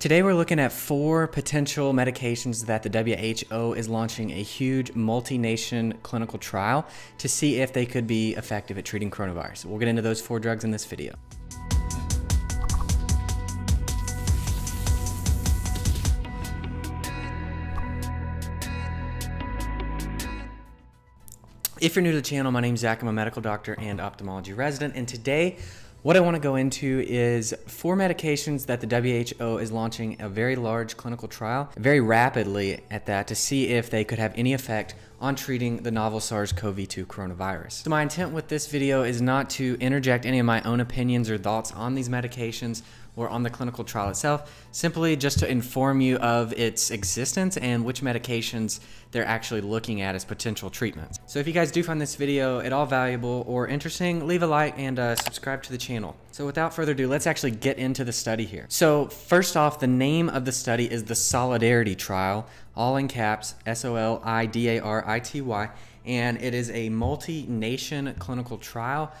Today we're looking at four potential medications that the WHO is launching a huge multi-nation clinical trial to see if they could be effective at treating coronavirus. We'll get into those four drugs in this video. If you're new to the channel, my name is Zach. I'm a medical doctor and ophthalmology resident, and today what I want to go into is four medications that the WHO is launching a very large clinical trial, very rapidly at that, to see if they could have any effect on treating the novel SARS-CoV-2 coronavirus. So my intent with this video is not to interject any of my own opinions or thoughts on these medications or on the clinical trial itself, simply just to inform you of its existence and which medications they're actually looking at as potential treatments. So if you guys do find this video at all valuable or interesting, leave a like and uh, subscribe to the channel. So without further ado, let's actually get into the study here. So first off, the name of the study is the Solidarity Trial, all in caps, S-O-L-I-D-A-R-I-T-Y, and it is a multi-nation clinical trial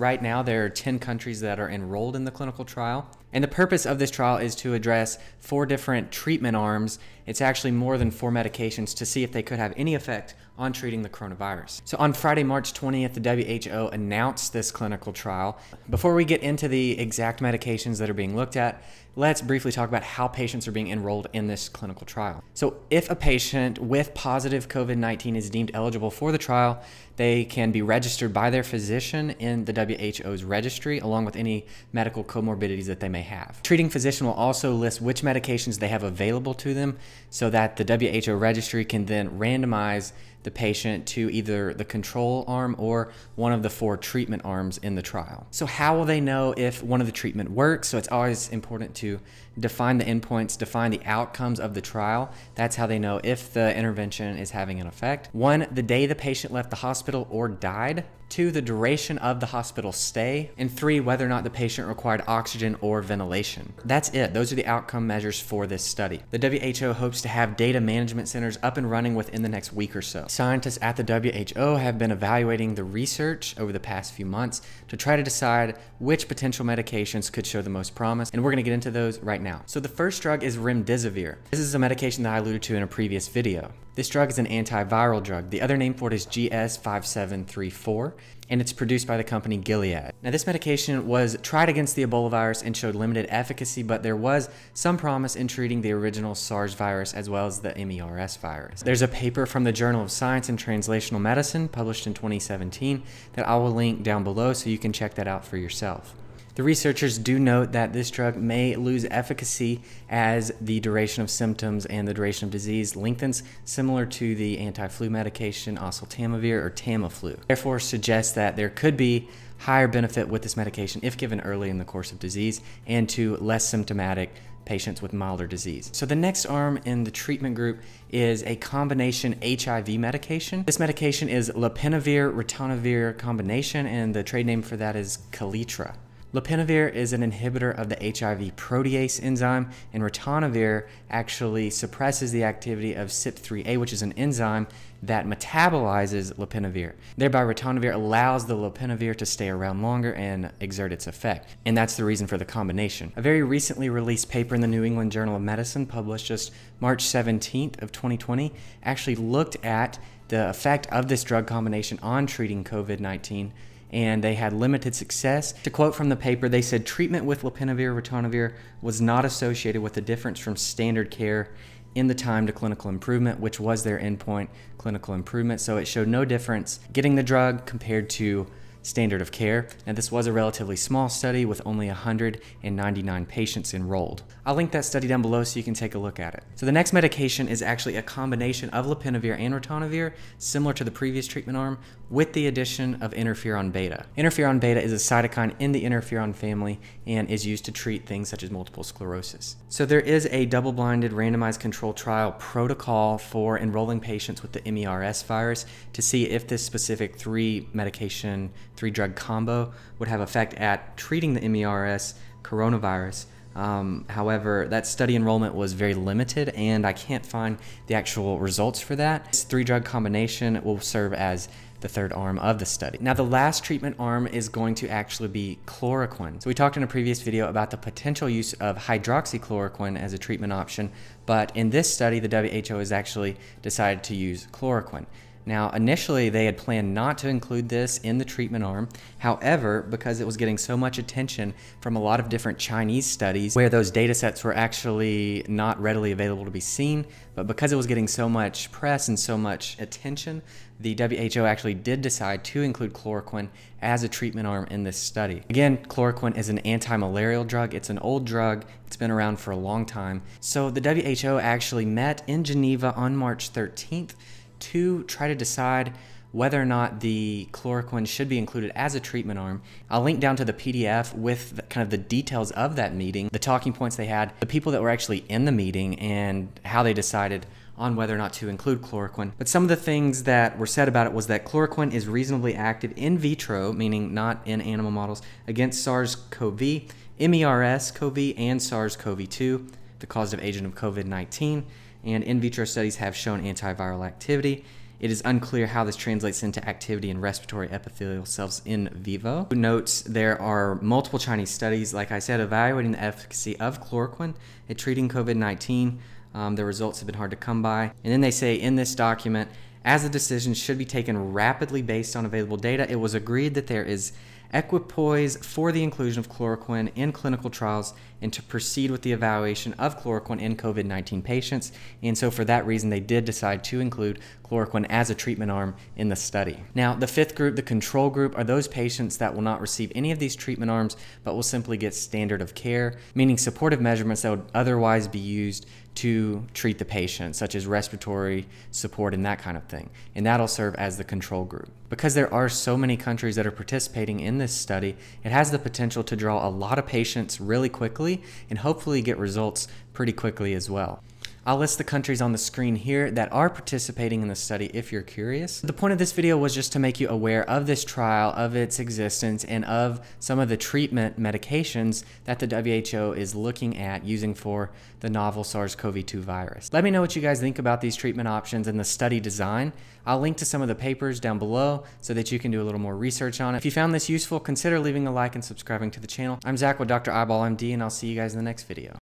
Right now, there are 10 countries that are enrolled in the clinical trial. And the purpose of this trial is to address four different treatment arms. It's actually more than four medications to see if they could have any effect on treating the coronavirus. So on Friday, March 20th, the WHO announced this clinical trial. Before we get into the exact medications that are being looked at, let's briefly talk about how patients are being enrolled in this clinical trial. So if a patient with positive COVID-19 is deemed eligible for the trial, they can be registered by their physician in the WHO's registry along with any medical comorbidities that they may have. Treating physician will also list which medications they have available to them so that the WHO registry can then randomize the patient to either the control arm or one of the four treatment arms in the trial. So how will they know if one of the treatment works? So it's always important to define the endpoints, define the outcomes of the trial. That's how they know if the intervention is having an effect. One, the day the patient left the hospital or died. Two, the duration of the hospital stay. And three, whether or not the patient required oxygen or ventilation. That's it. Those are the outcome measures for this study. The WHO hopes to have data management centers up and running within the next week or so. Scientists at the WHO have been evaluating the research over the past few months to try to decide which potential medications could show the most promise. And we're going to get into those right now. So the first drug is remdesivir. This is a medication that I alluded to in a previous video. This drug is an antiviral drug. The other name for it is GS5734, and it's produced by the company Gilead. Now, this medication was tried against the Ebola virus and showed limited efficacy, but there was some promise in treating the original SARS virus as well as the MERS virus. There's a paper from the Journal of Science and Translational Medicine published in 2017 that I will link down below so you can check that out for yourself. The researchers do note that this drug may lose efficacy as the duration of symptoms and the duration of disease lengthens, similar to the anti-flu medication oseltamivir or Tamiflu. Therefore, suggests that there could be higher benefit with this medication if given early in the course of disease and to less symptomatic patients with milder disease. So the next arm in the treatment group is a combination HIV medication. This medication is lopinavir ritonavir combination and the trade name for that is Kaletra. Lopinavir is an inhibitor of the HIV protease enzyme, and ritonavir actually suppresses the activity of CYP3A, which is an enzyme that metabolizes lopinavir. Thereby, ritonavir allows the lopinavir to stay around longer and exert its effect. And that's the reason for the combination. A very recently released paper in the New England Journal of Medicine, published just March 17th of 2020, actually looked at the effect of this drug combination on treating COVID-19 and they had limited success. To quote from the paper, they said treatment with lopinavir ritonavir was not associated with a difference from standard care in the time to clinical improvement, which was their endpoint clinical improvement. So it showed no difference getting the drug compared to standard of care, and this was a relatively small study with only 199 patients enrolled. I'll link that study down below so you can take a look at it. So the next medication is actually a combination of lopinavir and ritonavir, similar to the previous treatment arm, with the addition of interferon beta. Interferon beta is a cytokine in the interferon family and is used to treat things such as multiple sclerosis. So there is a double-blinded randomized control trial protocol for enrolling patients with the MERS virus to see if this specific three medication three drug combo would have effect at treating the MERS coronavirus. Um, however, that study enrollment was very limited, and I can't find the actual results for that. This three drug combination will serve as the third arm of the study. Now, the last treatment arm is going to actually be chloroquine. So, we talked in a previous video about the potential use of hydroxychloroquine as a treatment option, but in this study, the WHO has actually decided to use chloroquine. Now, initially, they had planned not to include this in the treatment arm. However, because it was getting so much attention from a lot of different Chinese studies where those data sets were actually not readily available to be seen, but because it was getting so much press and so much attention, the WHO actually did decide to include chloroquine as a treatment arm in this study. Again, chloroquine is an anti-malarial drug. It's an old drug. It's been around for a long time. So the WHO actually met in Geneva on March 13th to try to decide whether or not the chloroquine should be included as a treatment arm. I'll link down to the PDF with the, kind of the details of that meeting, the talking points they had, the people that were actually in the meeting, and how they decided on whether or not to include chloroquine. But some of the things that were said about it was that chloroquine is reasonably active in vitro, meaning not in animal models, against SARS-CoV, MERS-CoV, and SARS-CoV-2, the causative agent of COVID-19 and in vitro studies have shown antiviral activity. It is unclear how this translates into activity in respiratory epithelial cells in vivo. Notes there are multiple Chinese studies, like I said, evaluating the efficacy of chloroquine at treating COVID 19. Um, the results have been hard to come by. And then they say in this document, as the decision should be taken rapidly based on available data, it was agreed that there is equipoise for the inclusion of chloroquine in clinical trials and to proceed with the evaluation of chloroquine in COVID 19 patients. And so, for that reason, they did decide to include chloroquine as a treatment arm in the study. Now, the fifth group, the control group, are those patients that will not receive any of these treatment arms but will simply get standard of care, meaning supportive measurements that would otherwise be used to treat the patient, such as respiratory support and that kind of thing. And that'll serve as the control group. Because there are so many countries that are participating in this study, it has the potential to draw a lot of patients really quickly and hopefully get results pretty quickly as well. I'll list the countries on the screen here that are participating in the study if you're curious. The point of this video was just to make you aware of this trial, of its existence, and of some of the treatment medications that the WHO is looking at using for the novel SARS-CoV-2 virus. Let me know what you guys think about these treatment options and the study design. I'll link to some of the papers down below so that you can do a little more research on it. If you found this useful, consider leaving a like and subscribing to the channel. I'm Zach with Dr. Eyeball MD, and I'll see you guys in the next video.